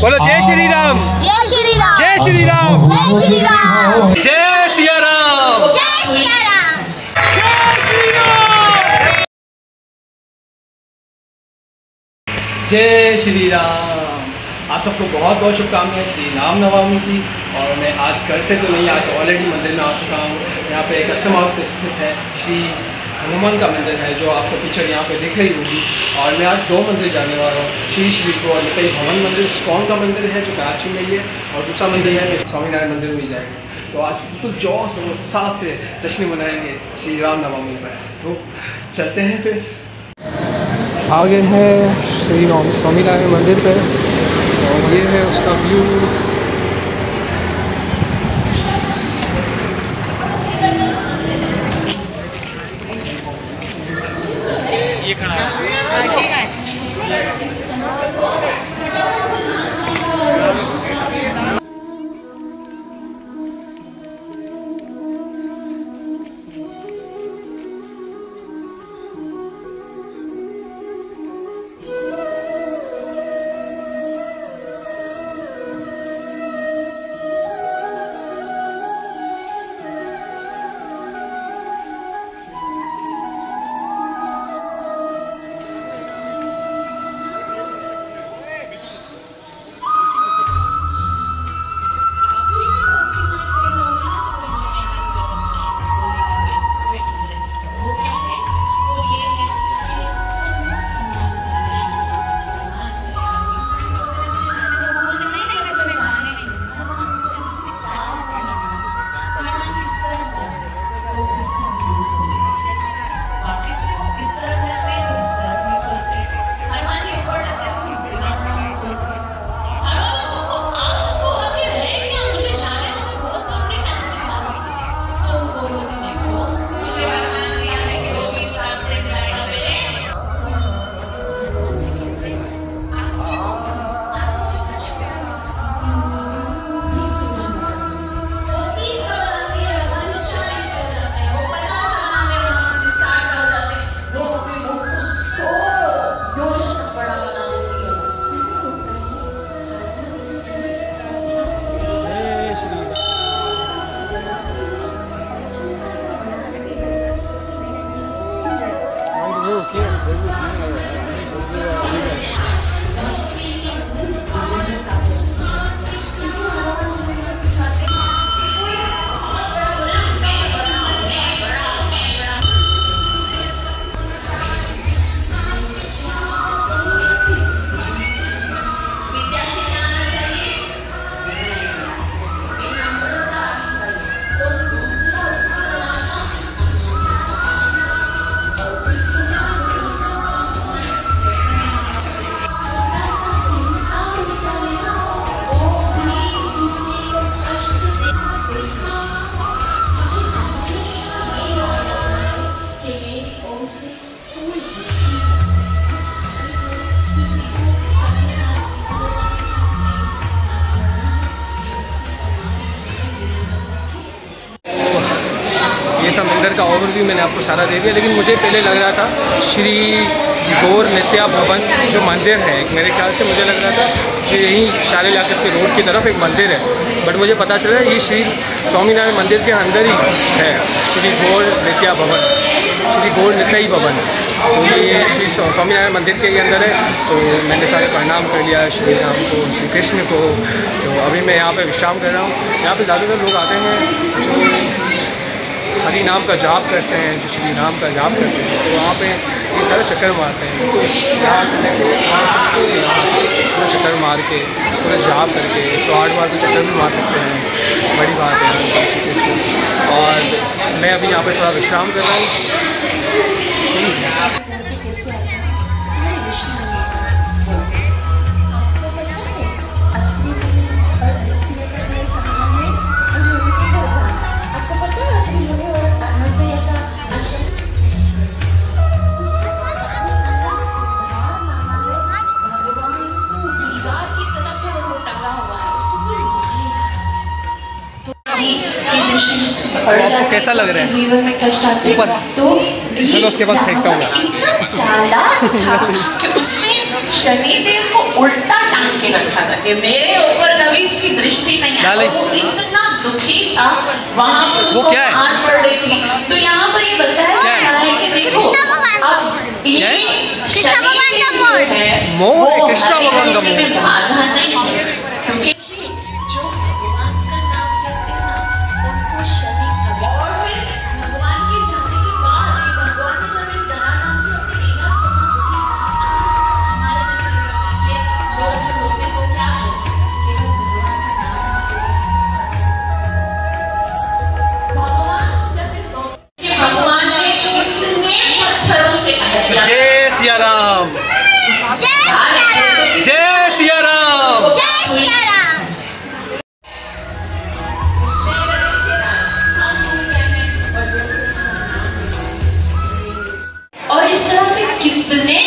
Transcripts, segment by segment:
बोलो जय श्री राम जय श्री राम जय श्री राम जय श्री राम जय सिया राम जय सिया राम जय श्री राम आप सबको बहुत बहुत शुभकामनाएँ श्री राम नवमी की और मैं आज घर से तो नहीं आज ऑलरेडी मंदिर में आ चुका हूँ। यहाँ पे कस्टम हाउस स्थित है श्री हनुमान का मंदिर है, जो आपको पिक्चर यहाँ पे दिख रही होगी। और मैं आज दो मंदिर जाने वाला हूँ, श्री श्री को और निकई भवन मंदिर। स्कॉन का मंदिर है, जो कराची में ही है और दूसरा मंदिर है, स्वामीनारायण मंदिर में जाएँगे। तो आज बिल्कुल जोश और उत्साह से जश्न मनाएँगे श्री राम नवमी पर। तो चलते हैं फिर। आगे है श्री राम स्वामीनारायण मंदिर पर और ये है उसका व्यू है ये मैंने आपको सारा दे दिया लेकिन मुझे पहले लग रहा था श्री गौर नित्या भवन जो मंदिर है मेरे ख्याल से मुझे लग रहा था जो यहीं शाले लाकर के रोड की तरफ़ एक मंदिर है। बट मुझे पता चला ये श्री स्वामीनारायण मंदिर के अंदर ही है, श्री गौर नित्या भवन, श्री गौर नित्य भवन। तो ये श्री स्वामीनारायण मंदिर के ही अंदर है तो मैंने सारे प्रणाम कर लिया श्री राम को, श्री कृष्ण को। तो अभी मैं यहाँ पर विश्राम कर रहा हूँ। यहाँ पर ज़्यादातर लोग आते हैं, जो हरि नाम का जाप करते हैं जो श्री नाम का जाप करते हैं तो वहाँ पे ये सारा चक्कर मारते हैं। तो यहाँ से लेकर पूरा चक्कर मार के, पूरा जाप करके, सौ आठ बार तो चक्कर भी मार सकते हैं। बड़ी बात है श्री कृष्ण। और मैं अभी यहाँ पर थोड़ा विश्राम कर रहा हूँ। कैसा लग रहा है? जीवन में कष्ट आते ऊपर। तो चलो उसके बाद फेंकता हूँ इतना चालाक था कि उसने शनिदेव को उल्टा टांग के रखा था कि मेरे ऊपर कभी इसकी दृष्टि नहीं। और वो इतना दुखी था वहाँ पर उसको क्या मार पड़ रही थी। तो यहाँ पर ये बताया है? जा रहा है कि देखो अब ये शनिदेव जो है वो कृष्ण हरे भगवान का रंग मोर। में बाधा नहीं है।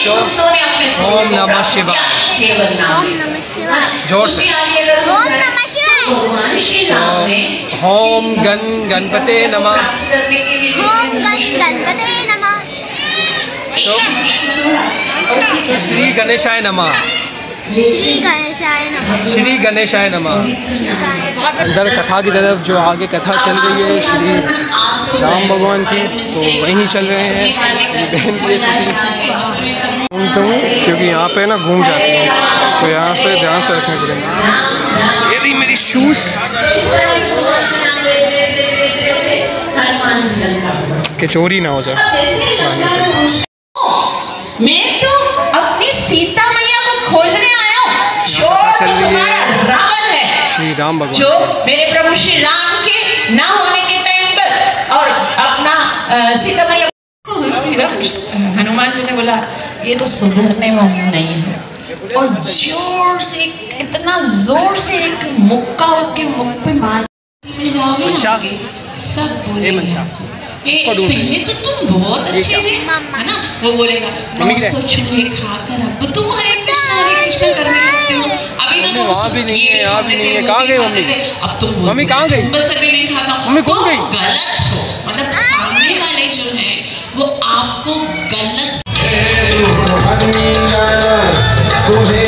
भक्तों ने अपने ओम नमः शिवाय। केवल नाम ज़ोर से। तो भगवान श्री राम ने ओम गण गणपते नमः। ओम गणपते नमः। श्री गणेशाय नमः। श्री गणेशाय नमः। श्री गणेशाय नमः। श्री गणेश अंदर कथा की तरफ़ जो आगे कथा चल रही है श्री राम भगवान की तो वहीं चल रहे हैं। बहन की घूमता हूँ क्योंकि यहाँ पे ना घूम जाती है। तो यहाँ से ध्यान से रखने पड़ेंगे। ये रही मेरी शूज़ का कि चोरी ना हो जाए। श्री राम जो मेरे प्रभु श्री राम के ना होने के टाइम पर और अपना सीता मैया हनुमान जी ने बोला ये तो सुधरने वाली नहीं है। और ज़ोर से इतना ज़ोर से एक मुक्का उसके मुख पे मार अच्छा। सब ढूंढ पहले तो तुम बहुत अच्छे थे है ना? वो बोलेगा नौ सौ खाकर अब तुम हरे कृष्ण करने अभी तो तुम वहाँ भी नहीं है, यहाँ भी नहीं है। कहाँ वो गई मम्मी? अब तुम वो मम्मी तो कहाँ गई? बस अभी नहीं खाता। मम्मी कौन तो गई? गलत हो मतलब सामने वाले जो है वो आपको गलत तुझे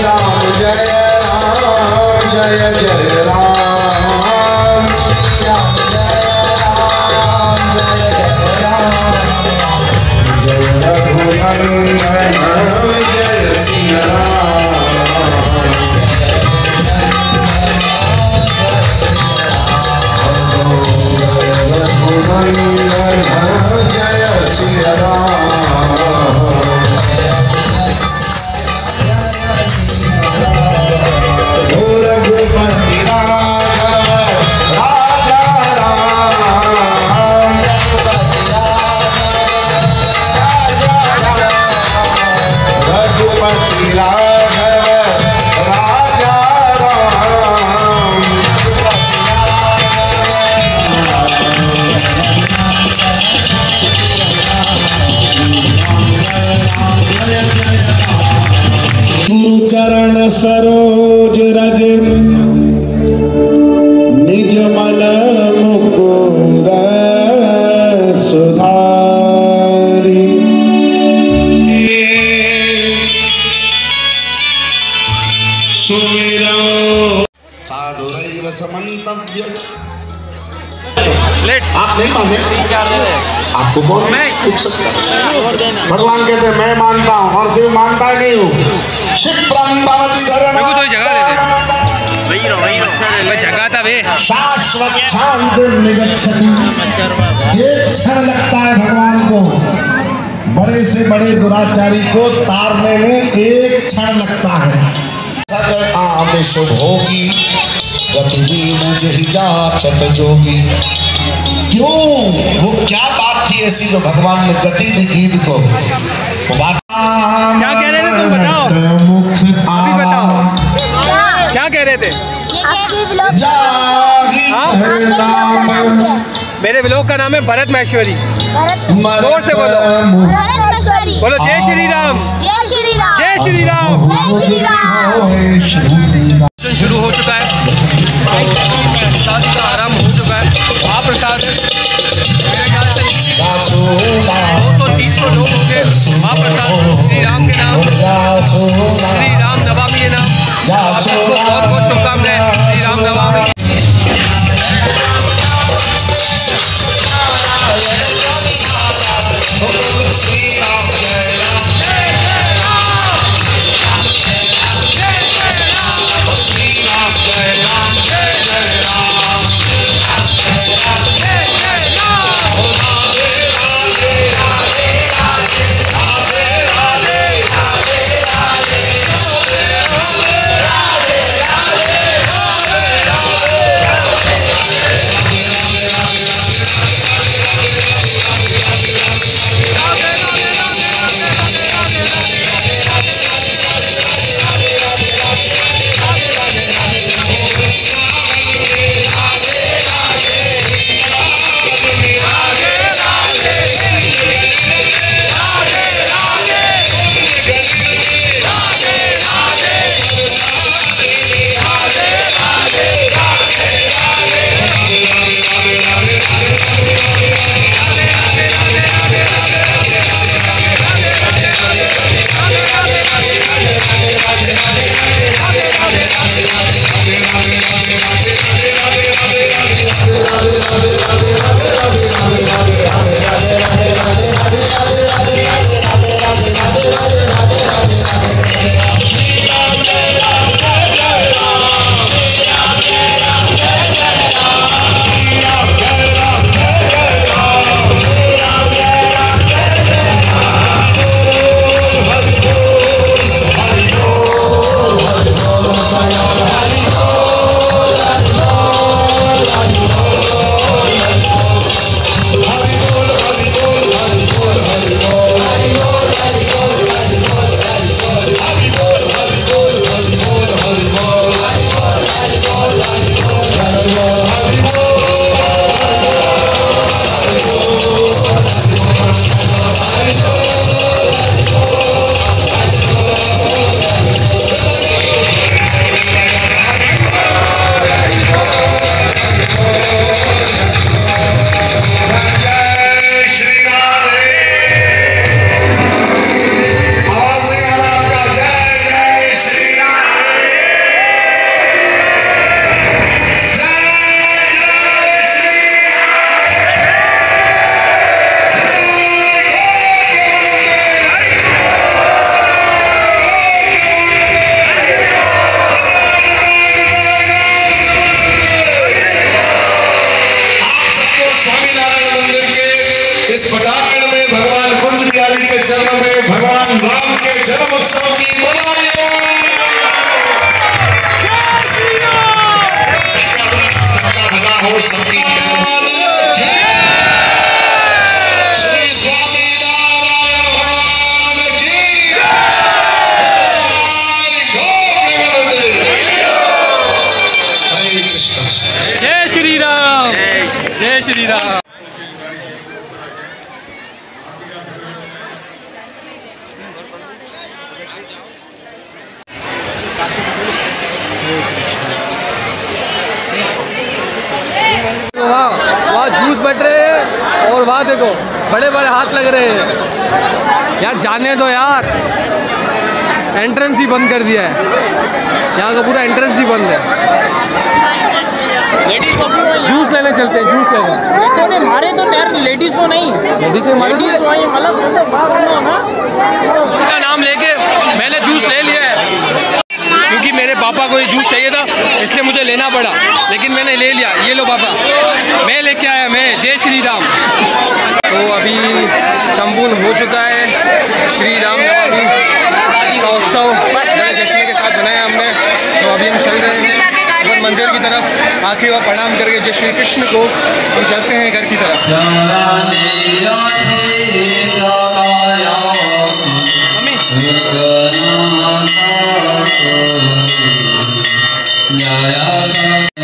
श्री राम जय राम जय जय राम जय रघुनंदन जय सिया राम रघुनंदन जय सिया राम आपको कौन मैं पूछ सकता भगवान कहते हैं मैं मानता हूँ और सिर्फ़ मानता ही नहीं हूँ। क्षिप्रम भवति धर्म मेरे तो जगह दे जगह था शाश्वत शांति निगच्छति। क्षण लगता है भगवान को। बड़े से बड़े दुराचारी को तारने में एक क्षण लगता है। सद आमिष भोगी जोगी। क्यों? वो क्या बात थी ऐसी जो भगवान ने गति दी गीत को? वो बात क्या कह रहे थे तुम बताओ? मुख बताओ। क्या? कह रहे थे? हाँ? मेरे ब्लॉग का नाम है भरत महेश्वरी। ज़ोर से बोलो। बोलो जय श्री राम जय श्री राम जय श्री राम जय श्री हो चुका है। तो प्रसाद का आराम हो चुका है। महाप्रसाद। दो सौ तीन सौ लोग होंगे महाप्रसाद। श्री राम के नाम। श्री राम नवामी के नाम। आप सबको बहुत बहुत शुभकामनाएँ। श्री राम नवामी जन्म में भगवान राम के जन्म उत्सव की बधाई वहाँ वहाँ जूस बट रहे हैं और वहाँ देखो बड़े बड़े हाथ लग रहे हैं। यार जाने दो यार। एंट्रेंस ही बंद कर दिया है। यहाँ का पूरा एंट्रेंस ही बंद है। जूस लेने चलते हैं जूस लेने। तो नहीं मारे तो यार लेडीज़ को नहीं। नदी से हमारे लेडीज़ ही मतलब मतलब बाहर ना ना उनका नाम लेके मैंने जूस ले लिया है क्योंकि मेरे पापा को ये जूस चाहिए था, इसलिए मुझे लेना पड़ा, लेकिन मैंने ले लिया। ये लो पापा। मैं लेके आया, मैं, जय श्री राम तो अभी संपूर्ण हो चुका है श्री राम नवमी का उत्सव। बड़े जश्न के साथ बनाया हमने। तो अभी हम चल रहे हैं, ऊपर मंदिर की तरफ़ आखिर बार प्रणाम करके जय श्री कृष्ण को हम चलते हैं घर की तरफ़। या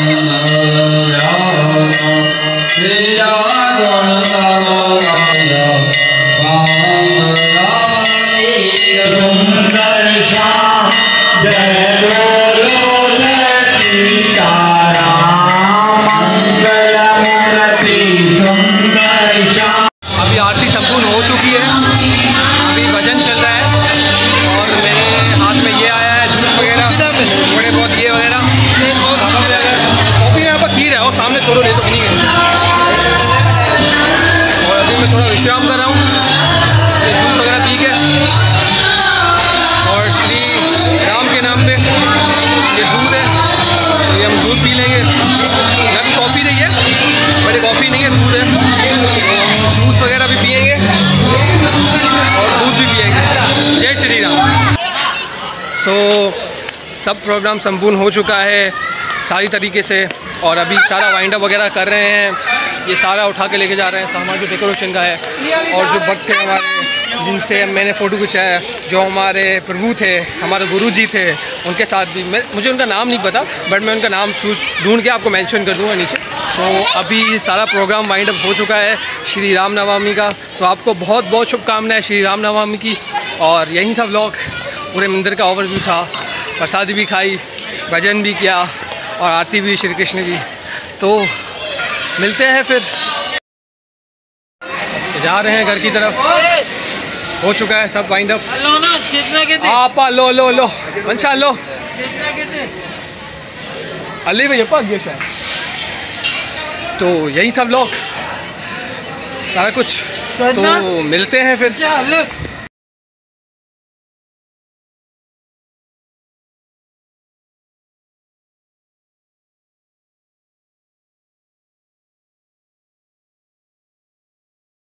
सब प्रोग्राम संपूर्ण हो चुका है सारी तरीके से। और अभी सारा वाइंड अप वगैरह कर रहे हैं। ये सारा उठा के लेके जा रहे हैं। सामान जो डेकोरेशन का है और जो भक्त थे हमारे जिनसे मैंने फ़ोटो खिंचाया जो हमारे प्रभु थे हमारे गुरु जी थे उनके साथ भी। मैं मुझे उनका नाम नहीं पता बट मैं उनका नाम चूज़ ढूंढ के आपको मेंशन कर दूँगा नीचे। सो so, अभी ये सारा प्रोग्राम वाइंड अप हो चुका है श्री राम नवमी का। तो आपको बहुत बहुत शुभकामनाएँ श्री राम नवमी की। और यही था व्लॉग पूरे मंदिर का ओवरव्यू था। प्रसाद भी खाई भजन भी किया और आरती भी श्री कृष्ण की। तो मिलते हैं फिर। जा रहे हैं घर की तरफ़। हो चुका है सब वाइंड अप लो आप लो लो लो। मंशा लो। अली भैया पक गया शायद। तो यही था ब्लॉग सारा कुछ। तो मिलते हैं फिर। चल